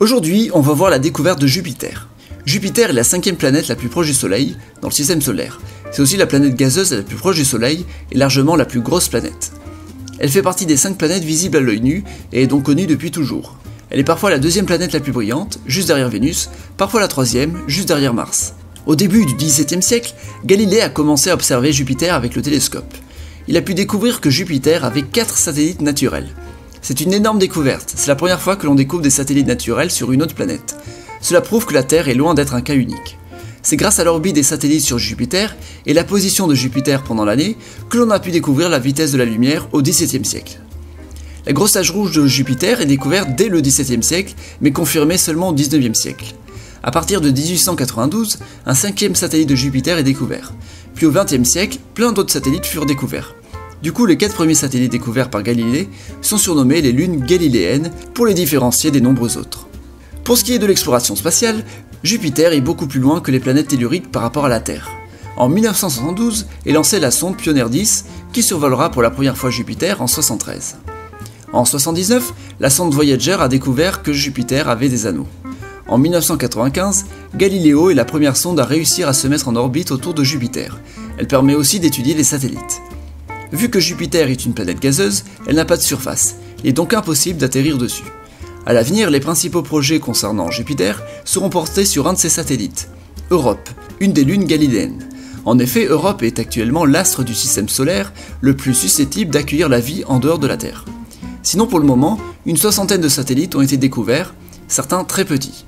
Aujourd'hui, on va voir la découverte de Jupiter. Jupiter est la cinquième planète la plus proche du Soleil dans le système solaire. C'est aussi la planète gazeuse la plus proche du Soleil et largement la plus grosse planète. Elle fait partie des cinq planètes visibles à l'œil nu et est donc connue depuis toujours. Elle est parfois la deuxième planète la plus brillante, juste derrière Vénus, parfois la troisième, juste derrière Mars. Au début du XVIIe siècle, Galilée a commencé à observer Jupiter avec le télescope. Il a pu découvrir que Jupiter avait quatre satellites naturels. C'est une énorme découverte, c'est la première fois que l'on découvre des satellites naturels sur une autre planète. Cela prouve que la Terre est loin d'être un cas unique. C'est grâce à l'orbite des satellites sur Jupiter et la position de Jupiter pendant l'année que l'on a pu découvrir la vitesse de la lumière au XVIIe siècle. La grosse tache rouge de Jupiter est découverte dès le XVIIe siècle, mais confirmée seulement au XIXe siècle. À partir de 1892, un cinquième satellite de Jupiter est découvert. Puis au XXe siècle, plein d'autres satellites furent découverts. Du coup, les quatre premiers satellites découverts par Galilée sont surnommés les lunes galiléennes pour les différencier des nombreux autres. Pour ce qui est de l'exploration spatiale, Jupiter est beaucoup plus loin que les planètes telluriques par rapport à la Terre. En 1972 est lancée la sonde Pioneer 10 qui survolera pour la première fois Jupiter en 73. En 1979, la sonde Voyager a découvert que Jupiter avait des anneaux. En 1995, Galileo est la première sonde à réussir à se mettre en orbite autour de Jupiter. Elle permet aussi d'étudier les satellites. Vu que Jupiter est une planète gazeuse, elle n'a pas de surface, il est donc impossible d'atterrir dessus. À l'avenir, les principaux projets concernant Jupiter seront portés sur un de ses satellites, Europe, une des lunes galiléennes. En effet, Europe est actuellement l'astre du système solaire le plus susceptible d'accueillir la vie en dehors de la Terre. Sinon, pour le moment, une soixantaine de satellites ont été découverts, certains très petits.